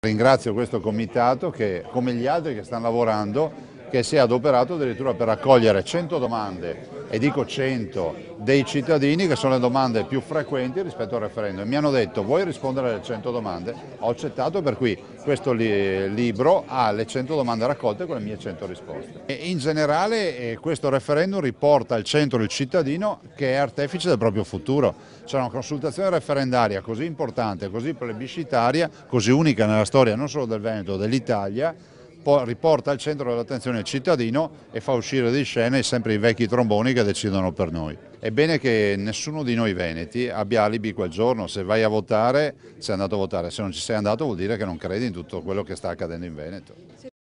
Ringrazio questo comitato che, come gli altri che stanno lavorando, che si è adoperato addirittura per raccogliere 100 domande, e dico 100, dei cittadini che sono le domande più frequenti rispetto al referendum. Mi hanno detto vuoi rispondere alle 100 domande? Ho accettato per cui questo li libro ha le 100 domande raccolte con le mie 100 risposte. E in generale eh, questo referendum riporta al centro il cittadino che è artefice del proprio futuro. C'è una consultazione referendaria così importante, così plebiscitaria, così unica nella storia non solo del Veneto, dell'Italia, riporta al centro dell'attenzione il cittadino e fa uscire di scena sempre i vecchi tromboni che decidono per noi. È bene che nessuno di noi veneti abbia alibi quel giorno, se vai a votare sei andato a votare, se non ci sei andato vuol dire che non credi in tutto quello che sta accadendo in Veneto.